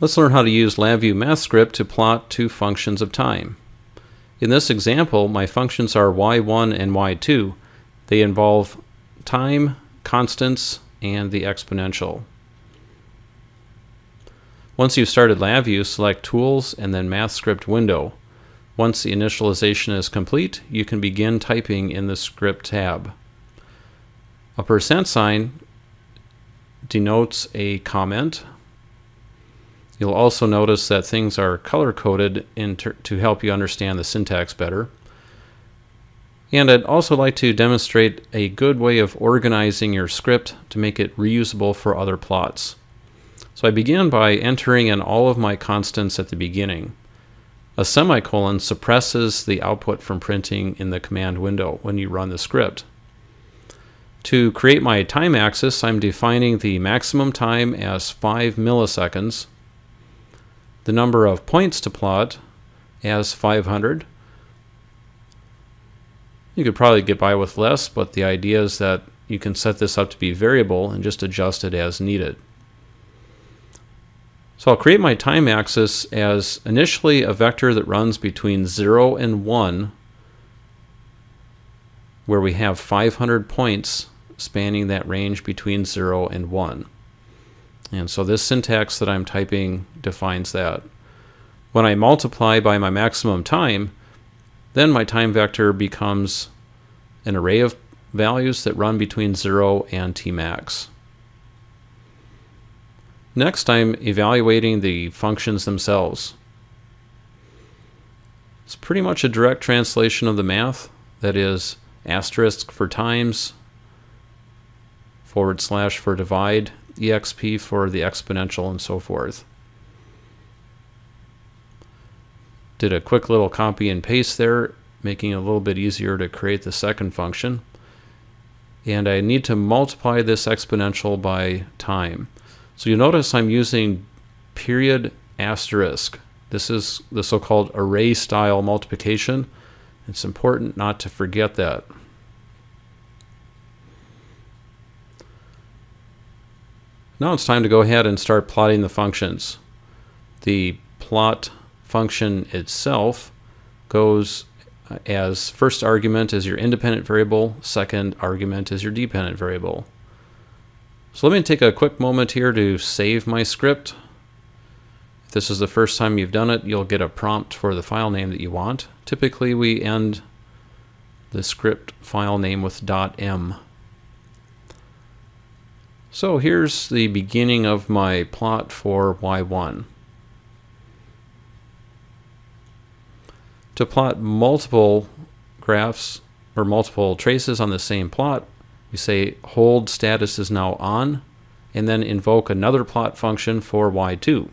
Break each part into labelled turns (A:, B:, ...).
A: Let's learn how to use LabVIEW MathScript to plot two functions of time. In this example, my functions are y1 and y2. They involve time, constants, and the exponential. Once you've started LabVIEW, select Tools and then MathScript window. Once the initialization is complete, you can begin typing in the Script tab. A percent sign denotes a comment You'll also notice that things are color-coded to help you understand the syntax better. And I'd also like to demonstrate a good way of organizing your script to make it reusable for other plots. So I begin by entering in all of my constants at the beginning. A semicolon suppresses the output from printing in the command window when you run the script. To create my time axis, I'm defining the maximum time as 5 milliseconds the number of points to plot as 500. You could probably get by with less, but the idea is that you can set this up to be variable and just adjust it as needed. So I'll create my time axis as initially a vector that runs between 0 and 1, where we have 500 points spanning that range between 0 and 1. And so this syntax that I'm typing defines that. When I multiply by my maximum time, then my time vector becomes an array of values that run between 0 and tmax. Next, I'm evaluating the functions themselves. It's pretty much a direct translation of the math, that is asterisk for times, forward slash for divide, exp for the exponential and so forth. Did a quick little copy and paste there, making it a little bit easier to create the second function. And I need to multiply this exponential by time. So you notice I'm using period asterisk. This is the so-called array style multiplication. It's important not to forget that. Now it's time to go ahead and start plotting the functions. The plot function itself goes as first argument is your independent variable, second argument is your dependent variable. So let me take a quick moment here to save my script. If this is the first time you've done it, you'll get a prompt for the file name that you want. Typically we end the script file name with .m. So here's the beginning of my plot for y1. To plot multiple graphs or multiple traces on the same plot, we say hold status is now on and then invoke another plot function for y2.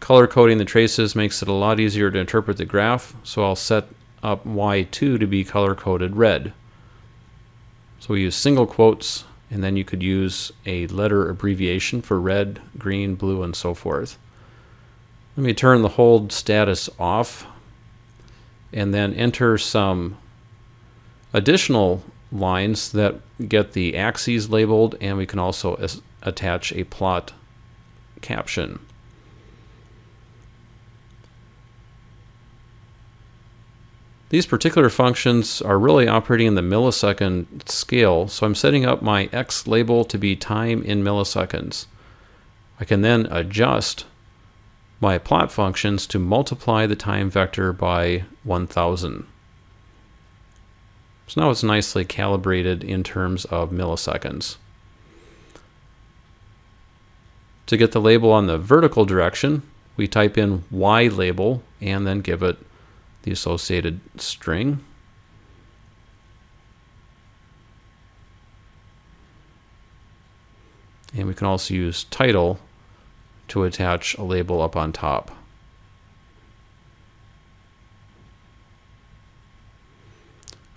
A: Color coding the traces makes it a lot easier to interpret the graph, so I'll set up y2 to be color coded red. So we use single quotes, and then you could use a letter abbreviation for red, green, blue, and so forth. Let me turn the hold status off and then enter some additional lines that get the axes labeled and we can also attach a plot caption. These particular functions are really operating in the millisecond scale, so I'm setting up my x label to be time in milliseconds. I can then adjust my plot functions to multiply the time vector by 1000. So now it's nicely calibrated in terms of milliseconds. To get the label on the vertical direction, we type in y label and then give it the associated string. And we can also use title to attach a label up on top.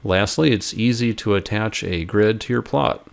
A: Lastly, it's easy to attach a grid to your plot.